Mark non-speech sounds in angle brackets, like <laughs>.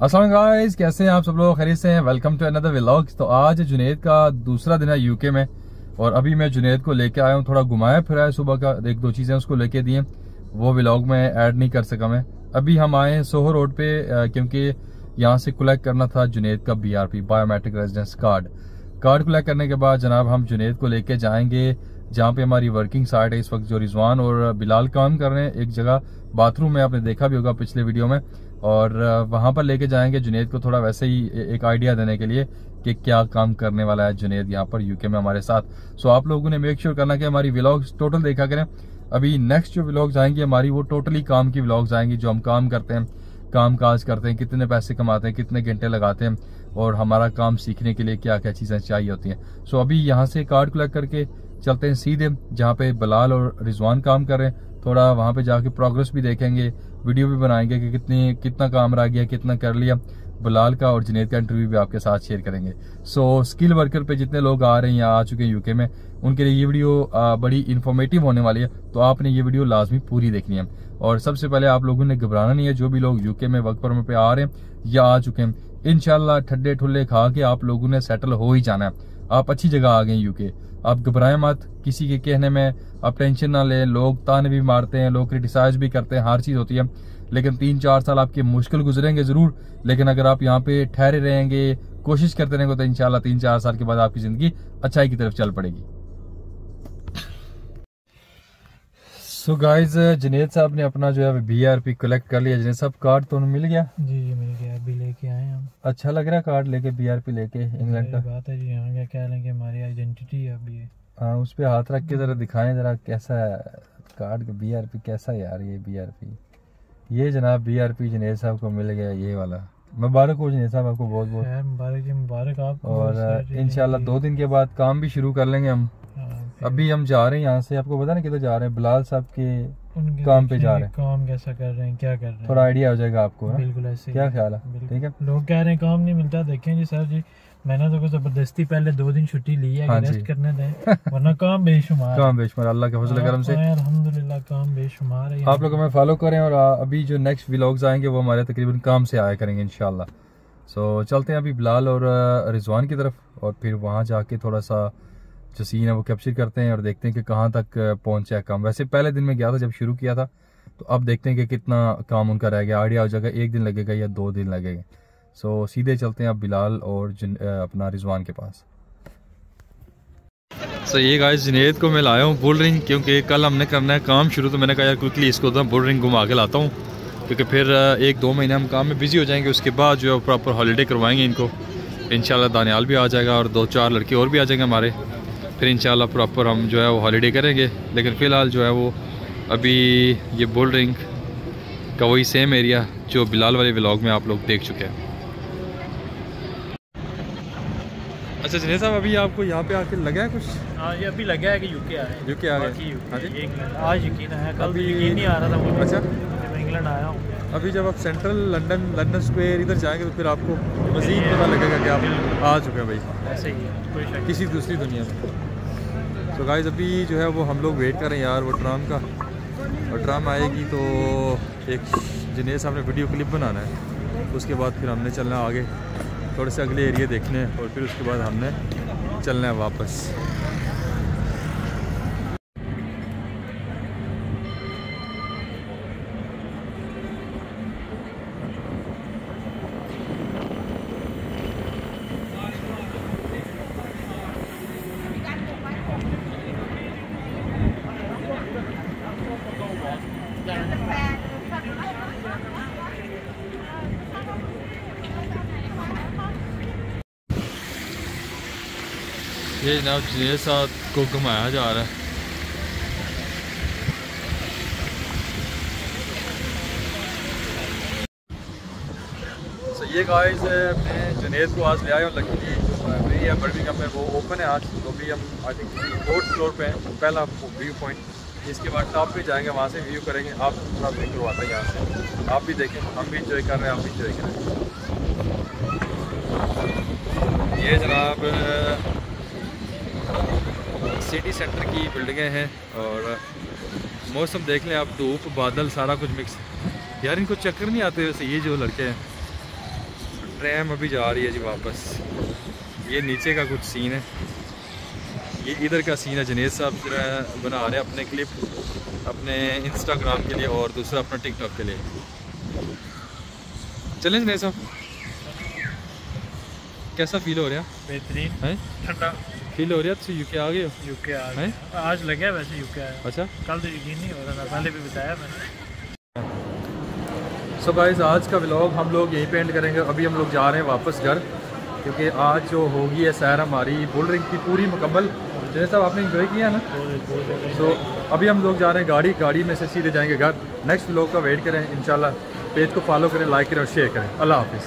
Aslam guys कैसे हैं आप सब लोग? खरीद से हैं। वेलकम टू अनदर व्लॉग तो आज जुनेद का दूसरा दिन है यूके में और अभी मैं जुनेद को लेके आया हूँ, थोड़ा घुमाया फिरा है सुबह का। एक दो चीज़ें उसको लेके दी हैं। वो व्लॉग में ऐड नहीं कर सका मैं। अभी हम आए हैं सोहो रोड पे क्योंकि यहाँ से कलेक्ट करना था जुनेद का BRP biometric residence card card collect करने के बाद जनाब हम जुनेद को लेके जाएँगे, जहाँ पे हमारी वर्किंग साइट है। इस वक्त जो रिजवान और बिलाल काम कर रहे हैं, एक जगह। बाथरूम में आपने देखा भी होगा पिछले वीडियो में। और वहाँ पर लेके जाएँगे जुनेद को थोड़ा वैसे ही एक आइडिया देने के लिए कि क्या काम करने वाला है जुनेद यहाँ पर यूके में हमारे साथ। सो आप लोगों ने मेक श्योर करना कि हमारी व्लॉग्स टोटल देखा करें। अभी नेक्स्ट जो व्लॉग्स आएँगी हमारी वो टोटली काम की व्लॉग्स आएँगी जो हम काम करते हैं, काम काज करते हैं, कितने पैसे कमाते हैं, कितने घंटे लगाते हैं और हमारा काम सीखने के लिए क्या क्या चीज़ें चाहिए होती हैं। सो अभी यहाँ से कार्ड कलेक्ट करके चलते हैं सीधे, जहाँ पे बलाल और रिजवान काम कर रहे हैं। थोड़ा वहाँ पे जाके प्रोग्रेस भी देखेंगे वीडियो भी बनाएँगे कि कितनी, कितना काम रह गया, कितना कर लिया। बलाल का और जुनेद का इंटरव्यू भी आपके साथ शेयर करेंगे। सो स्किल वर्कर पे जितने लोग आ रहे हैं या आ चुके हैं यूके में, उनके लिए ये वीडियो बड़ी इन्फॉर्मेटिव होने वाली है। तो आपने ये वीडियो लाजमी पूरी देखनी है। और सबसे पहले आप लोगों ने घबराना नहीं है, जो भी लोग यूके में वर्क परमिट पे आ रहे हैं या आ चुके हैं इनशाला ठड्डे ठुल्ले खा के आप लोगों ने सेटल हो ही जाना है। आप अच्छी जगह आ गए यूके आप घबराए मत, किसी के कहने में आप टेंशन ना लें, लोग ताने भी मारते हैं, लोग क्रिटिसाइज भी करते हैं, हर चीज़ होती है। लेकिन तीन चार साल आपके मुश्किल गुजरेंगे ज़रूर, लेकिन अगर आप यहाँ पे ठहरे रहेंगे, कोशिश करते रहेंगे तो इनशाला तीन चार साल के बाद आपकी ज़िंदगी अच्छाई की तरफ़ चल पड़ेगी। सो गाइस जनेद साहब ने अपना जो है बी आर पी कलेक्ट कर लिया। जनेद साहब कार्ड तो मिल गया? जी जी मिल गया। अभी लेके आए हम। अच्छा लग रहा है कार्ड लेके बी आर पी लेके इंग्लैंड का? बात है जी यहाँ क्या कह हैं हमारी आइडेंटिटी है अभी हाँ उस पर हाथ रख के जरा दिखाएँ जरा कैसा है कार्ड का बी आर पी कैसा है यार ये बी आर पी ये जनाब बी आर पी जनेद साहब को मिल गया ये वाला। मुबारक हो जनेद साहब आपको बहुत बहुत मुबारक जी मुबारक आपको और इनशाला दो दिन के बाद काम भी शुरू कर लेंगे हम। हाँ, अभी हम जा रहे हैं यहाँ से आपको पता ना किधर जा रहे हैं? बिलाल साहब के काम पे जा रहे हैं। काम कैसा कर रहे हैं क्या कर रहे हैं? थोड़ा आइडिया हो जाएगा आपको बिल्कुल ऐसे क्या ख्याल है? ठीक है। लोग कह रहे हैं काम नहीं मिलता देखें जी सर जी मैंने तो कुछ ज़बरदस्ती पहले दो दिन छुट्टी ली है हाँ रेस्ट करने दें <laughs> वरना काम बेशुमार काम बेशुमार अल्लाह के फजल करम से। अल्हम्दुलिल्लाह काम बेशुमार है। आप लोग हमें फॉलो करें और अभी जो नेक्स्ट व्लॉग्स आएँगे वो हमारे तकरीबन काम से आया करेंगे इंशाल्लाह। सो चलते हैं अभी बिलाल और रिजवान की तरफ़ और फिर वहाँ जाके थोड़ा सा जो सीन है वो कैप्चर करते हैं और देखते हैं कि कहाँ तक पहुँचा है काम। वैसे पहले दिन में गया था जब शुरू किया था तो अब देखते हैं कि कितना काम उनका रह गया। आइडिया हो जाएगा एक दिन लगेगा या दो दिन लगेगा। सो so, सीधे चलते हैं अब बिलाल और अपना रिजवान के पास। सो so, ये गाइस जुनेद को मैं लाया हूँ बुल रिंग क्योंकि कल हमने करना है काम। शुरू तो मैंने कहा यार क्विकली इसको तो बुल रिंग घुमा के लाता हूँ। क्योंकि फिर एक दो महीने हम काम में बिज़ी हो जाएँगे उसके बाद जो है प्रॉपर हॉलीडे करवाएँगे इनको। इन दानियाल भी आ जाएगा और दो चार लड़के और भी आ जाएँगे हमारे। फिर इन प्रॉपर हम जो है वो हॉलीडे करेंगे। लेकिन फ़िलहाल जो है वो अभी ये बुल रिंग का वही सेम एरिया जो बिलाल वाले व्लॉग में आप लोग देख चुके हैं। अच्छा जने साहब अभी आपको यहाँ पे आके लगा है कुछ? हाँ ये अभी लगा है कि यूके आए यूके आ गए हाँ। आज यकीन है कल भी यकीन नहीं आ रहा था मुझे। अच्छा। मैं इंग्लैंड आया हूँ। अभी जब आप सेंट्रल लंदन लंदन स्क्वायर इधर जाएँगे तो फिर आपको मजीद पता लगेगा कि आप आ चुके हैं भाई। ऐसे ही है किसी दूसरी दुनिया में। तो गाइज़ अभी जो है वो हम लोग वेट कर रहे हैं यार वो ट्राम का। और ट्राम आएगी तो एक जिन्हें साहब ने वीडियो क्लिप बनाना है। उसके बाद फिर हमने चलना आगे। थोड़े से अगले एरिया देखने और फिर उसके बाद हमने चलना है वापस। ये जनाब जिने साथ को घुमाया जा रहा है ये गाइस मैं जुनेद को आज ले आया हूँ लकी लाइब्रेरी है बर्मिंगम में, वो ओपन है आज। तो भी हम आई थिंक फोर्थ फ्लोर पे हैं पहला व्यू पॉइंट इसके बाद टॉप पे जाएँगे, वहाँ से व्यू करेंगे। आप थोड़ा व्यू करवाते हैं यहाँ से। आप भी देखें, हम भी इंजॉय कर रहे हैं आप भी इंजॉय करें ये जनाब सिटी सेंटर की बिल्डिंगें हैं और मौसम देख लें आप धूप बादल सारा कुछ मिक्स यार इनको चक्कर नहीं आते वैसे ये जो लड़के हैं। ट्रैम अभी जा रही है जी वापस। ये नीचे का कुछ सीन है। ये इधर का सीन है जनेद साहब जो है बना रहे हैं अपने क्लिप अपने इंस्टाग्राम के लिए और दूसरा अपना टिकटॉक के लिए। चलें जनेद साहब। कैसा फील हो रहा है? बेहतरीन। है? ठंडा। फील हो रहा है यूके आ गए हो? यूके आ हैं? आज लगे वैसे यूके आया अच्छा। कल तो यकीन नहीं हो रहा था पहले भी बताया मैंने। सो गाइस आज का व्लॉग हम लोग यहीं पे एंड करेंगे। अभी हम लोग जा रहे हैं वापस घर क्योंकि आज जो होगी है सैर हमारी बुल रिंग की पूरी मुकम्मल। जैसे साहब आपने इंजॉय किया ना? सो so, अभी हम लोग जा रहे हैं गाड़ी गाड़ी में से सीधे जाएँगे घर। नेक्स्ट व्लॉग का वेट करें इंशाल्लाह। पेज को फॉलो करें लाइक करें और शेयर करें। अल्लाह हाफिज़।